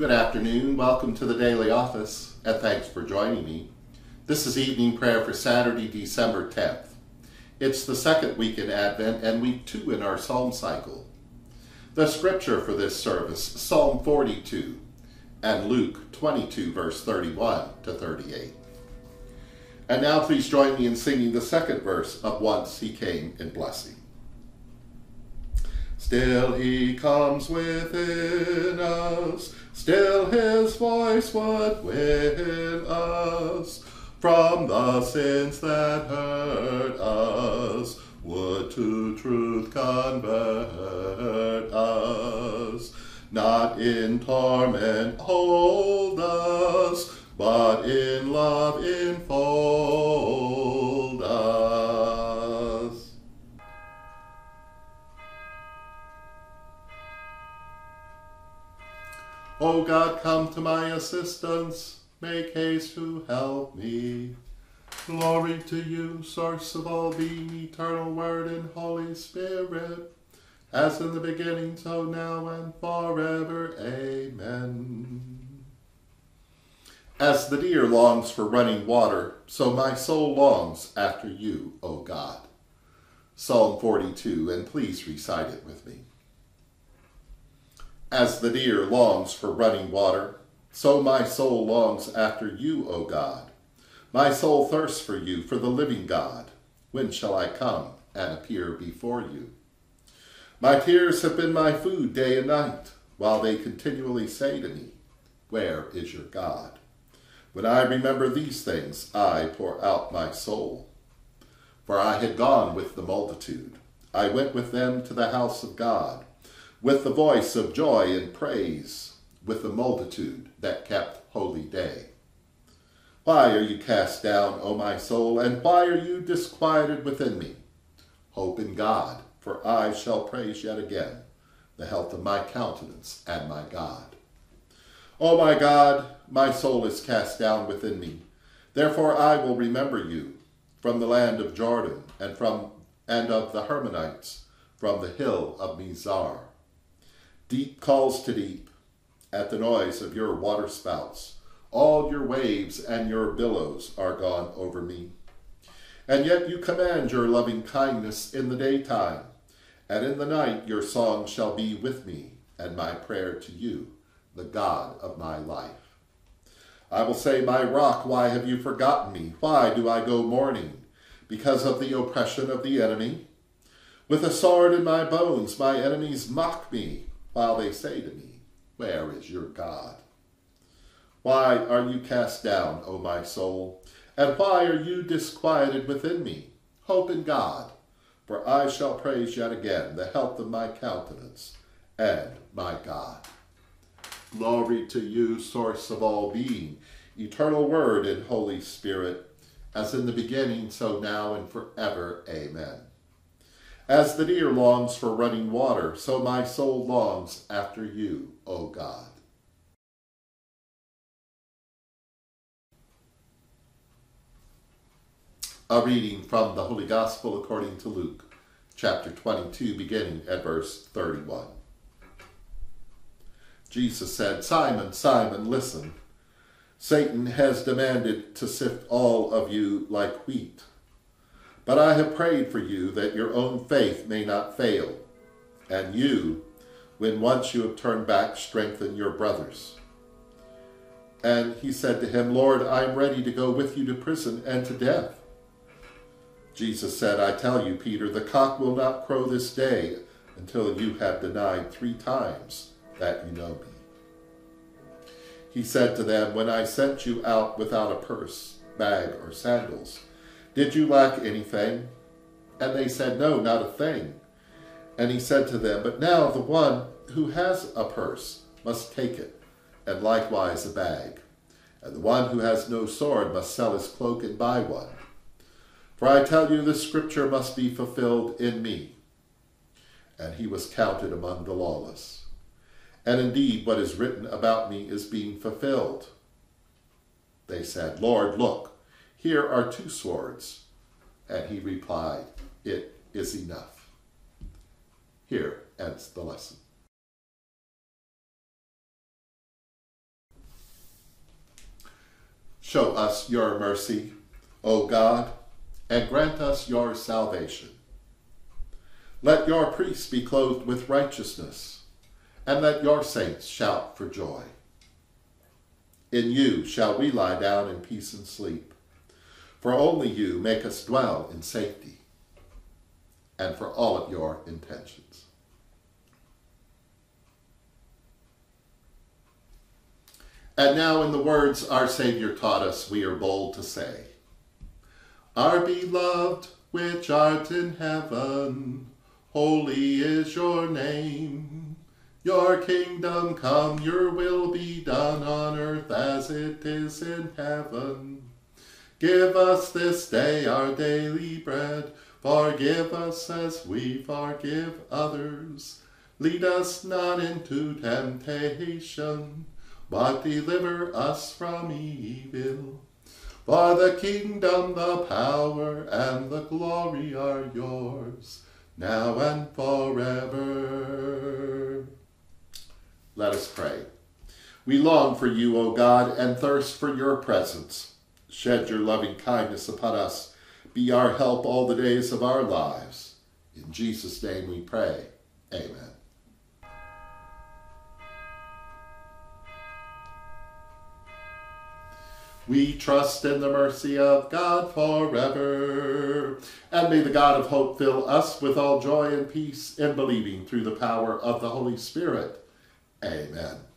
Good afternoon. Welcome to the Daily Office, and thanks for joining me. This is evening prayer for Saturday, December 10th. It's the second week in Advent and week two in our psalm cycle. The scripture for this service, Psalm 42 and Luke 22, verse 31 to 38. And now please join me in singing the second verse of Once He Came in Blessing. Still he comes within us, still his voice would win us from the sins that hurt us, would to truth convert us. Not in torment hold us, but in love enfold O God, come to my assistance, make haste to help me. Glory to you, source of all being, eternal word and Holy Spirit, as in the beginning, so now and forever. Amen. As the deer longs for running water, so my soul longs after you, O God. Psalm 42, and please recite it with me. As the deer longs for running water, so my soul longs after you, O God. My soul thirsts for you, for the living God. When shall I come and appear before you? My tears have been my food day and night, while they continually say to me, Where is your God? When I remember these things, I pour out my soul. For I had gone with the multitude. I went with them to the house of God with the voice of joy and praise, with the multitude that kept holy day. Why are you cast down, O my soul, and why are you disquieted within me? Hope in God, for I shall praise yet again the health of my countenance and my God. O my God, my soul is cast down within me. Therefore I will remember you from the land of Jordan and from and of the Hermonites from the hill of Mizar. Deep calls to deep at the noise of your waterspouts. All your waves and your billows are gone over me. And yet you command your loving kindness in the daytime, and in the night your song shall be with me, and my prayer to you, the God of my life. I will say, My rock, why have you forgotten me? Why do I go mourning? Because of the oppression of the enemy? With a sword in my bones, my enemies mock me while they say to me, Where is your God? Why are you cast down, O my soul? And why are you disquieted within me? Hope in God, for I shall praise yet again the health of my countenance and my God. Glory to you, source of all being, eternal word and Holy Spirit, as in the beginning, so now and forever. Amen. As the deer longs for running water, so my soul longs after you, O God. A reading from the Holy Gospel according to Luke, chapter 22, beginning at verse 31. Jesus said, Simon, Simon, listen. Satan has demanded to sift all of you like wheat. But I have prayed for you that your own faith may not fail, and you, when once you have turned back, strengthen your brothers. And he said to him, Lord, I am ready to go with you to prison and to death. Jesus said, I tell you, Peter, the cock will not crow this day until you have denied three times that you know me. He said to them, When I sent you out without a purse, bag, or sandals, did you lack anything? And they said, No, not a thing. And he said to them, But now the one who has a purse must take it, and likewise a bag. And the one who has no sword must sell his cloak and buy one. For I tell you, this scripture must be fulfilled in me. And he was counted among the lawless. And indeed, what is written about me is being fulfilled. They said, Lord, look, here are two swords. And he replied, It is enough. Here ends the lesson. Show us your mercy, O God, and grant us your salvation. Let your priests be clothed with righteousness, and let your saints shout for joy. In you shall we lie down in peace and sleep, for only you make us dwell in safety, and for all of your intentions. And now, in the words our Savior taught us, we are bold to say, Our beloved, which art in heaven, holy is your name. Your kingdom come, your will be done on earth as it is in heaven. Give us this day our daily bread. Forgive us as we forgive others. Lead us not into temptation but deliver us from evil. For the kingdom, the power, and the glory are yours, now and forever. Let us pray. We long for you, O God, and thirst for your presence. Shed your loving kindness upon us. Be our help all the days of our lives. In Jesus' name we pray. Amen. We trust in the mercy of God forever. And may the God of hope fill us with all joy and peace in believing through the power of the Holy Spirit. Amen.